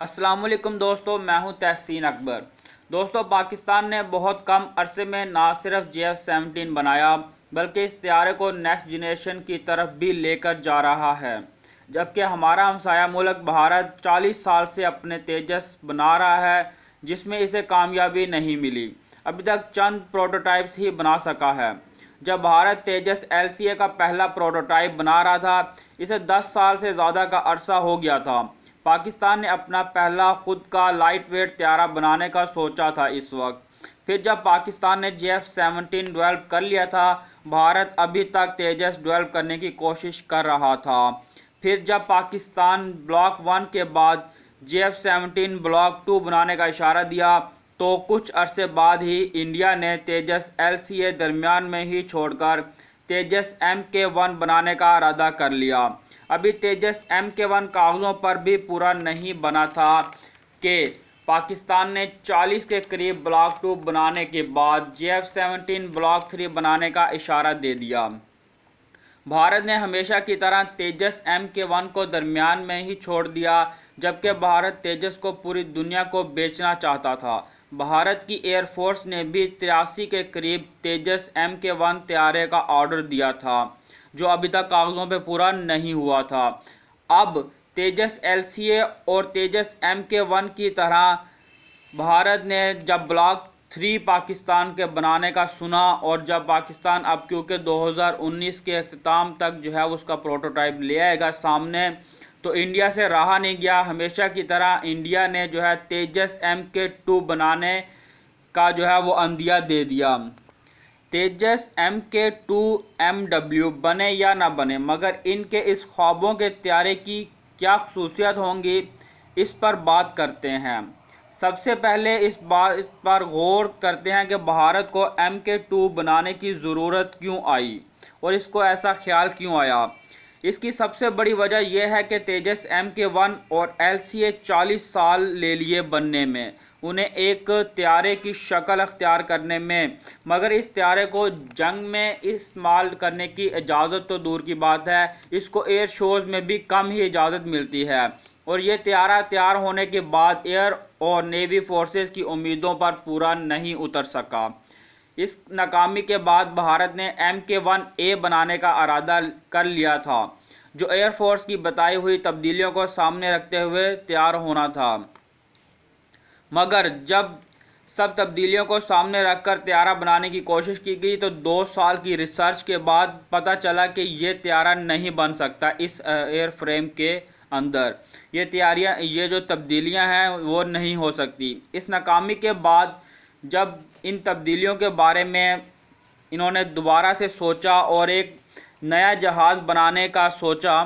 السلام علیکم دوستو، میں ہوں تحسین اکبر۔ دوستو، پاکستان نے بہت کم عرصے میں نہ صرف جی ایف سیونٹین بنایا، بلکہ اس طیارے کو نیکسٹ جنریشن کی طرف بھی لے کر جا رہا ہے۔ جبکہ ہمارا ہمسایہ ملک بھارت چالیس سال سے اپنے تیجس بنا رہا ہے، جس میں اسے کامیابی نہیں ملی۔ ابھی تک چند پروٹوٹائپس ہی بنا سکا ہے۔ جب Bharat Tejas L C A کا پہلا پروٹوٹائپ بنا رہا تھا، اسے دس سال سے زیادہ کا عرصہ ہو گیا تھا۔ پاکستان نے اپنا پہلا خود کا لائٹ ویٹ طیارہ بنانے کا سوچا تھا اس وقت۔ پھر جب پاکستان نے جی ایف سیونٹین ڈویلپ کر لیا تھا، بھارت ابھی تک تیجس ڈویلپ کرنے کی کوشش کر رہا تھا۔ پھر جب پاکستان بلاک ون کے بعد G F seventeen block two بنانے کا اشارہ دیا، تو کچھ عرصے بعد ہی انڈیا نے تیجس ایل سی اے درمیان میں ہی چھوڑ کر تیجس ایم کے ون بنانے کا ارادہ کر لیا۔ ابھی تیجس ایم کے ون کاغذوں پر بھی پورا نہیں بنا تھا کہ پاکستان نے چالیس کے قریب بلاک ٹو بنانے کے بعد G F seventeen block three بنانے کا اشارہ دے دیا۔ بھارت نے ہمیشہ کی طرح تیجس ایم کے ون کو درمیان میں ہی چھوڑ دیا، جبکہ بھارت تیجس کو پوری دنیا کو بیچنا چاہتا تھا۔ بھارت کی ایئر فورس نے بھی تراسی کے قریب تیجس ایم کے ون طیارے کا آرڈر دیا تھا۔ جو ابھی تک کاغذوں پہ پورا نہیں ہوا تھا۔ اب تیجس ایل سی اے اور تیجس ایم کے ون کی طرح بھارت نے جب بلاک تھری پاکستان کے بنانے کا سنا اور جب پاکستان اب کیونکہ دو ہزار انیس کے اختتام تک جو ہے اس کا پروٹوٹائپ لے آئے گا سامنے، تو انڈیا سے رہا نہیں گیا۔ ہمیشہ کی طرح انڈیا نے جو ہے تیجس ایم کے ٹو بنانے کا جو ہے وہ اندیا دے دیا۔ Tejas M K two M W بنے یا نہ بنے، مگر ان کے اس خوابوں کے طیارے کی کیا خصوصیت ہوں گی، اس پر بات کرتے ہیں۔ سب سے پہلے اس بات، اس پر غور کرتے ہیں کہ بھارت کو ایم کے ٹو بنانے کی ضرورت کیوں آئی اور اس کو ایسا خیال کیوں آیا۔ اس کی سب سے بڑی وجہ یہ ہے کہ تیجس ایم کے ون اور ایل سی اے چالیس سال لے لیے بننے میں۔ انہیں ایک طیارے کی شکل اختیار کرنے میں۔ مگر اس طیارے کو جنگ میں استعمال کرنے کی اجازت تو دور کی بات ہے، اس کو ایئر شوز میں بھی کم ہی اجازت ملتی ہے۔ اور یہ طیارہ تیار ہونے کے بعد ایئر اور نیوی فورسز کی امیدوں پر پورا نہیں اتر سکا۔ اس ناکامی کے بعد بھارت نے ایم کے ون اے بنانے کا ارادہ کر لیا تھا، جو ایئر فورس کی بتائی ہوئی تبدیلیوں کو سامنے رکھتے ہوئے تیار ہونا تھا۔ مگر جب سب تبدیلیوں کو سامنے رکھ کر طیارہ بنانے کی کوشش کی گئی تو دو سال کی ریسرچ کے بعد پتہ چلا کہ یہ طیارہ نہیں بن سکتا اس ایئر فریم کے اندر۔ یہ تیاریاں، یہ جو تبدیلیاں ہیں وہ نہیں ہو سکتی۔ اس ناکامی کے بعد جب ان تبدیلیوں کے بارے میں انہوں نے دوبارہ سے سوچا اور ایک نیا جہاز بنانے کا سوچا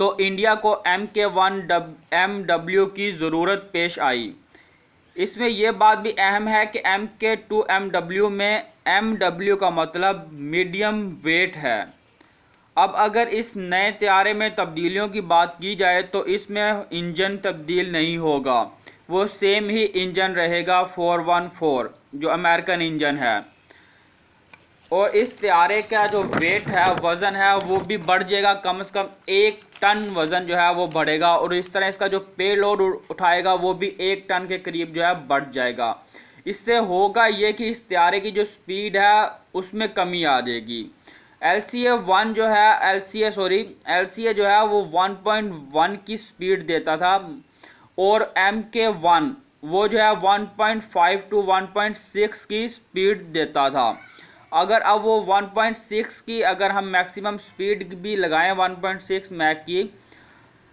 تو انڈیا کو M K one M W کی ضرورت پیش آئی۔ اس میں یہ بات بھی اہم ہے کہ M K two M W میں ایم ڈبلیو کا مطلب میڈیم ویٹ ہے۔ اب اگر اس نئے طیارے میں تبدیلیوں کی بات کی جائے تو اس میں انجن تبدیل نہیں ہوگا۔ وہ سیم ہی انجن رہے گا فور ون فور جو امریکن انجن ہے۔ اور اس طیارے کا جو ویٹ ہے، وزن ہے، وہ بھی بڑھ جائے گا۔ کم از کم ایک ٹن وزن جو ہے وہ بڑھے گا اور اس طرح اس کا جو پے لوڈ اٹھائے گا وہ بھی ایک ٹن کے قریب جو ہے بڑھ جائے گا۔ اس سے ہوگا یہ کہ اس طیارے کی جو سپیڈ ہے اس میں کمی آ جائے گی۔ ایل سی اے ون جو ہے L C A sorry L C A جو ہے وہ ون پوائنٹ ون کی سپیڈ دیتا تھا اور ایم کے ون وہ جو ہے one point five two one point six کی سپیڈ دیتا تھا۔ اگر اب وہ ون پوائنٹ سکس کی اگر ہم میکسیمم سپیڈ بھی لگائیں ون پوائنٹ سکس میک کی،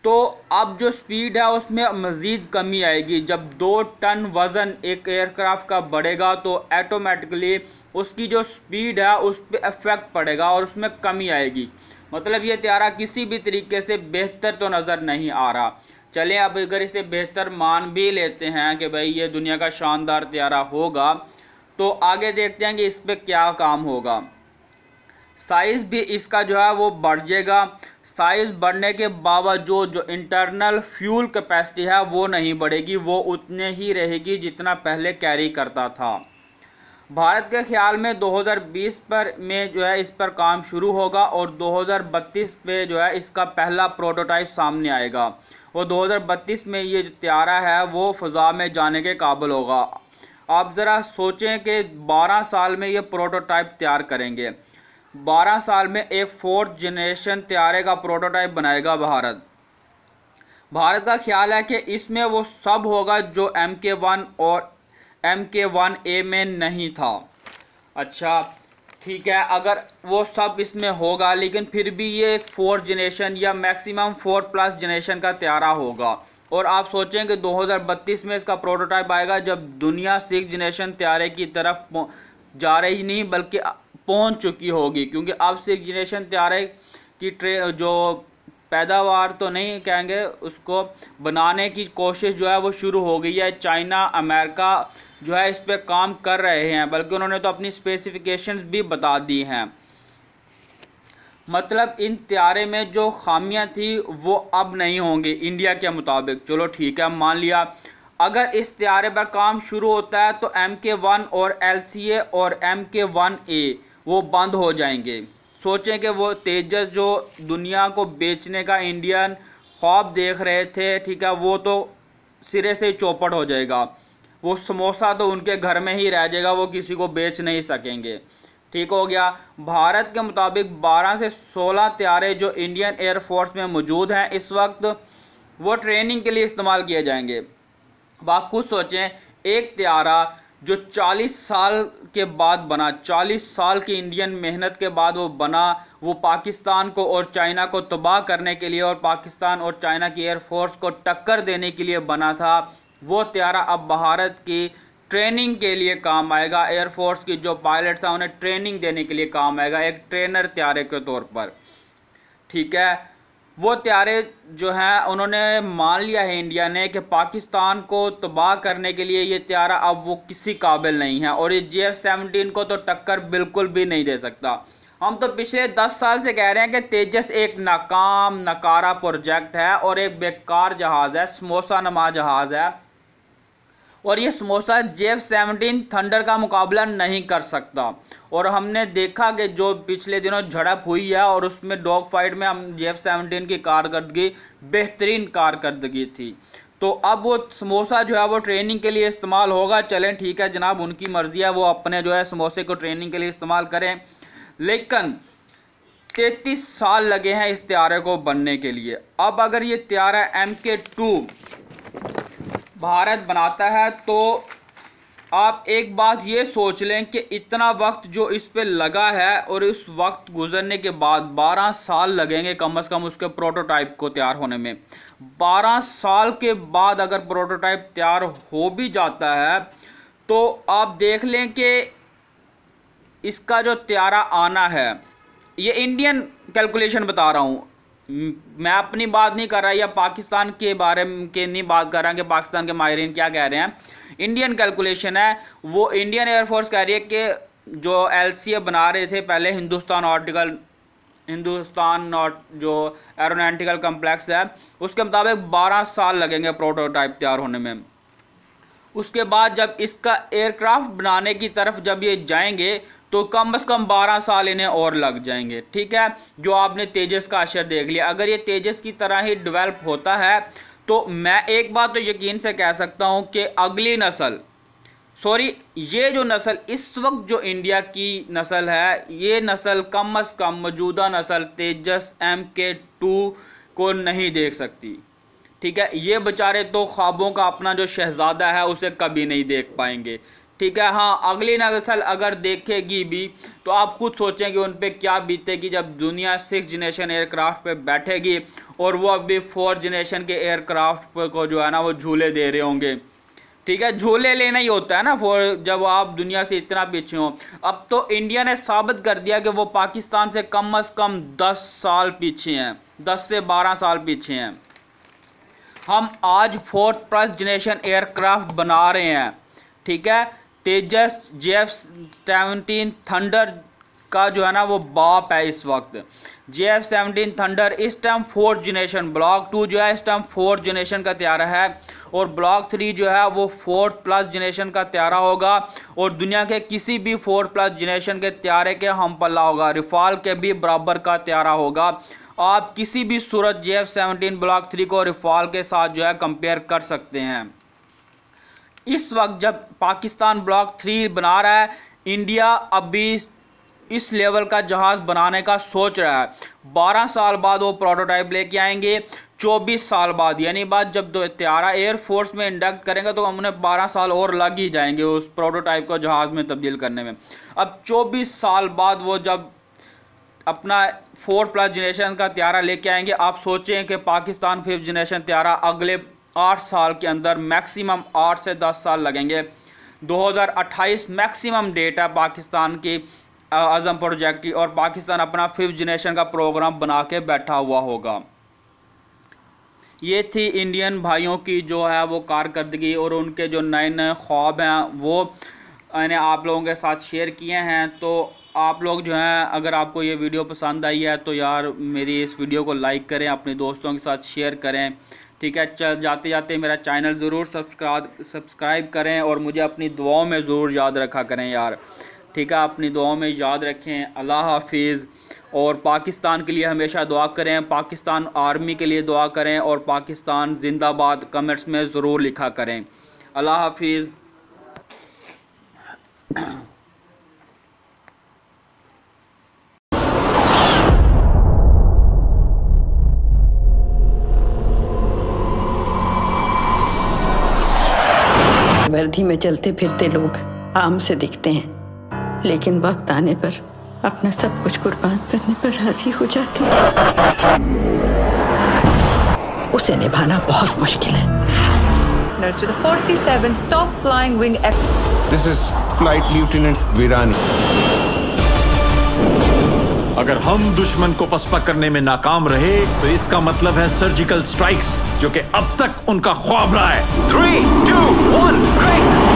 تو اب جو سپیڈ ہے اس میں مزید کمی آئے گی۔ جب دو ٹن وزن ایک ایئر کرافٹ کا بڑھے گا تو ایٹومیٹکلی اس کی جو سپیڈ ہے اس پہ افیکٹ پڑے گا اور اس میں کمی آئے گی۔ مطلب یہ تیارہ کسی بھی طریقے سے بہتر تو نظر نہیں آ رہا۔ چلیں اب اگر اسے بہتر مان بھی لیتے ہیں کہ بھائی یہ دنیا کا شاندار طیارہ ہوگا تو آگے دیکھتے ہیں کہ اس پہ کیا کام ہوگا۔ سائز بھی اس کا جو ہے وہ بڑھ جائے گا۔ سائز بڑھنے کے باوجود جو انٹرنل فیول کیپیسٹی ہے وہ نہیں بڑھے گی، وہ اتنے ہی رہے گی جتنا پہلے کیری کرتا تھا۔ بھارت کے خیال میں دو ہزار بیس پر میں جو ہے اس پر کام شروع ہوگا اور دو ہزار بتیس پہ جو ہے اس کا پہلا پروٹوٹائپ سامنے آئے گا۔ اور دو ہزار بتیس میں یہ جو طیارہ ہے وہ فضا میں جانے کے قابل ہوگا۔ آپ ذرا سوچیں کہ بارہ سال میں یہ پروٹوٹائپ تیار کریں گے۔ بارہ سال میں ایک فورتھ جنریشن طیارے کا پروٹوٹائپ بنائے گا بھارت۔ بھارت کا خیال ہے کہ اس میں وہ سب ہوگا جو ایم کے ون اور ایم کے ون اے میں نہیں تھا۔ اچھا ٹھیک ہے، اگر وہ سب اس میں ہوگا، لیکن پھر بھی یہ ایک فور جنریشن یا میکسیمم فور پلس جنریشن کا تیارہ ہوگا۔ اور آپ سوچیں کہ دو ہزار بتیس میں اس کا پروٹوٹائپ آئے گا جب دنیا سکس جنریشن تیارے کی طرف جا رہی نہیں بلکہ پہنچ چکی ہوگی، کیونکہ اب سکس جنریشن تیارے کی ٹرے جو پیداوار تو نہیں کہیں گے، اس کو بنانے کی کوشش جو ہے وہ شروع ہو گئی ہے۔ چائنا، امریکہ جو ہے اس پہ کام کر رہے ہیں، بلکہ انہوں نے تو اپنی اسپیسیفکیشنز بھی بتا دی ہیں۔ مطلب ان تیارے میں جو خامیاں تھی وہ اب نہیں ہوں گے انڈیا کے مطابق۔ چلو ٹھیک ہے، مان لیا۔ اگر اس تیارے پر کام شروع ہوتا ہے تو ایم کے ون اور ایل سی اے اور ایم کے ون اے وہ بند ہو جائیں گے۔ سوچیں کہ وہ تیجس جو دنیا کو بیچنے کا انڈین خواب دیکھ رہے تھے، ٹھیک ہے، وہ تو سرے سے چوپٹ ہو جائے گا۔ وہ سموسہ تو ان کے گھر میں ہی رہ جائے گا، وہ کسی کو بیچ نہیں سکیں گے۔ ٹھیک ہو گیا۔ بھارت کے مطابق بارہ سے سولہ تیارے جو انڈین ایئر فورس میں موجود ہیں، اس وقت وہ ٹریننگ کے لیے استعمال کیے جائیں گے۔ اب آپ خود سوچیں، ایک تیارہ جو چالیس سال کے بعد بنا، چالیس سال کی انڈین محنت کے بعد وہ بنا، وہ پاکستان کو اور چائنا کو تباہ کرنے کے لیے اور پاکستان اور چائنا کی ایئر فورس کو ٹکر دینے کے لیے بنا تھا، وہ تیارہ اب بھارت کی ٹریننگ کے لیے کام آئے گا ایئر فورس کی جو پائلٹس ہیں، انہیں ٹریننگ دینے کے لیے کام آئے گا۔ ایک ٹرینر تیارے کے طور پر۔ ٹھیک ہے؟ وہ تیارے جو ہیں، انہوں نے مان لیا ہے انڈیا نے کہ پاکستان کو تباہ کرنے کے لیے یہ تیارہ اب وہ کسی قابل نہیں ہے اور یہ جی ایف سیونٹین کو تو ٹکر بالکل بھی نہیں دے سکتا۔ ہم تو پچھلے دس سال سے کہہ رہے ہیں کہ تیجس ایک ناکام نکارا پروجیکٹ ہے اور ایک بیکار جہاز ہے، سموسا نما جہاز ہے۔ اور یہ سموسا جی ایف سیونٹین تھنڈر کا مقابلہ نہیں کر سکتا۔ اور ہم نے دیکھا کہ جو پچھلے دنوں جھڑپ ہوئی ہے اور اس میں ڈاگ فائٹ میں ہم جی ایف سیونٹین کی کارکردگی، بہترین کارکردگی تھی۔ تو اب وہ سموسا جو ہے وہ ٹریننگ کے لیے استعمال ہوگا۔ چلیں ٹھیک ہے جناب، ان کی مرضی ہے، وہ اپنے جو ہے سموسے کو ٹریننگ کے لیے استعمال کریں۔ لیکن تینتیس سال لگے ہیں اس تیارے کو بننے کے لیے۔ اب اگر یہ تیارہ ایم کے ٹو بھارت بناتا ہے، تو آپ ایک بات یہ سوچ لیں کہ اتنا وقت جو اس پہ لگا ہے اور اس وقت گزرنے کے بعد بارہ سال لگیں گے کم از کم اس کے پروٹوٹائپ کو تیار ہونے میں۔ بارہ سال کے بعد اگر پروٹوٹائپ تیار ہو بھی جاتا ہے، تو آپ دیکھ لیں کہ اس کا جو تیارہ آنا ہے، یہ انڈین کیلکولیشن بتا رہا ہوں۔ میں اپنی بات نہیں کر رہا یا پاکستان کے بارے کے نہیں بات کر رہا کہ پاکستان کے ماہرین کیا کہہ رہے ہیں۔ انڈین کیلکولیشن ہے۔ وہ انڈین ایئر فورس کہہ رہی ہے کہ جو ایل سی اے بنا رہے تھے پہلے ہندوستان آرٹیکل ہندوستان جو ایرونینٹیکل کمپلیکس ہے، اس کے مطابق بارہ سال لگیں گے پروٹوٹائپ تیار ہونے میں۔ اس کے بعد جب اس کا ایئر کرافٹ بنانے کی طرف جب یہ جائیں گے، تو کم از کم بارہ سال انہیں اور لگ جائیں گے، ٹھیک ہے؟ جو آپ نے تیجس کا اشر دیکھ لیا۔ اگر یہ تیجس کی طرح ہی ڈیولپ ہوتا ہے، تو میں ایک بات تو یقین سے کہہ سکتا ہوں کہ اگلی نسل، سوری، یہ جو نسل اس وقت جو انڈیا کی نسل ہے، یہ نسل کم از کم موجودہ نسل تیجس ایم کے ٹو کو نہیں دیکھ سکتی۔ ٹھیک ہے؟ یہ بچارے تو خوابوں کا اپنا جو شہزادہ ہے، اسے کبھی نہیں دیکھ پائیں گے۔ ٹھیک ہے؟ ہاں اگلی نسل اگر دیکھے گی بھی، تو آپ خود سوچیں کہ ان پہ کیا بیتے گی۔ جب دنیا سکس جنریشن ایئر کرافٹ پہ بیٹھے گی اور وہ ابھی فور جنریشن کے ایئر کرافٹ کو جو ہے نا، وہ جھولے دے رہے ہوں گے۔ ٹھیک ہے؟ جھولے لینا ہی ہوتا ہے نا فور جب آپ دنیا سے اتنا پیچھے ہوں۔ اب تو انڈیا نے ثابت کر دیا کہ وہ پاکستان سے کم از کم دس سال پیچھے ہیں۔ دس سے بارہ سال پیچھے ہیں۔ ہم آج fourth plus generation aircraft بنا رہے ہیں، ٹھیک ہے؟ Tejas J F seventeen, Thunder کا جو ہے نا وہ باپ ہے اس وقت۔ جے ایف سیونٹین، تھنڈر اس time fourth generation, block two جو ہے اس ٹائم فورتھ جنریشن کا تیارہ ہے اور بلاک تھری جو ہے وہ فورتھ پلس جنریشن کا تیارہ ہوگا اور دنیا کے کسی بھی فورتھ پلس جنریشن کے تیارے کے ہم پلہ ہوگا۔ رفال کے بھی برابر کا تیارہ ہوگا۔ آپ کسی بھی صورت J F seventeen block three کو رفال کے ساتھ جو ہے کمپیئر کر سکتے ہیں۔ اس وقت جب پاکستان بلاک تھری بنا رہا ہے، انڈیا ابھی اس لیول کا جہاز بنانے کا سوچ رہا ہے۔ بارہ سال بعد وہ پروٹوٹائپ لے کے آئیں گے، چوبیس سال بعد۔ یعنی بعد جب دو تیارہ ایئر فورس میں انڈکٹ کریں گے تو ہم انہیں بارہ سال اور لگ ہی جائیں گے اس پروٹوٹائپ کو جہاز میں تبدیل کرنے میں۔ اب چوبیس سال بعد وہ جب اپنا فور پلس جنریشن کا تیارہ لے کے آئیں گے۔ آپ سوچیں کہ پاکستان ففتھ جنریشن تیارہ اگلے آٹھ سال کے اندر میکسیمم آٹھ سے دس سال لگیں گے۔ دو ہزار اٹھائیس میکسیمم ڈیٹ ہے پاکستان کی عظم پروجیکٹ کی اور پاکستان اپنا ففتھ جنریشن کا پروگرام بنا کے بیٹھا ہوا ہوگا۔ یہ تھی انڈین بھائیوں کی جو ہے وہ کارکردگی اور ان کے جو نئے نئے خواب ہیں وہ میں نے آپ لوگوں کے ساتھ شیئر کیے ہیں۔ تو آپ لوگ جو ہیں، اگر آپ کو یہ ویڈیو پسند آئی ہے تو یار میری اس ویڈیو کو لائک کریں، اپنے دوستوں کے ساتھ شیئر کریں، ٹھیک ہے؟ جاتے جاتے میرا چینل ضرور سبسکرائب کریں اور مجھے اپنی دعاؤں میں ضرور یاد رکھا کریں یار، ٹھیک ہے؟ اپنی دعاؤں میں یاد رکھیں۔ اللہ حافظ۔ اور پاکستان کے لیے ہمیشہ دعا کریں، پاکستان آرمی کے لیے دعا کریں اور پاکستان زندہ باد کمنٹس میں ضرور لکھا کریں۔ اللہ حافظ۔ وردی میں چلتے پھرتے لوگ عام سے دکھتے ہیں۔ لیکن وقت آنے پر اپنا سب کچھ قربان کرنے پر راضی ہو جاتے ہیں۔ اسے نبھانا بہت مشکل ہے۔ This is Flight Lieutenant Virani. اگر ہم دشمن کو پسپا کرنے میں ناکام رہے، تو اس کا مطلب ہے سرجیکل سٹرائکس جو کہ اب تک ان کا خواب رہا ہے۔ 3 2 1 strike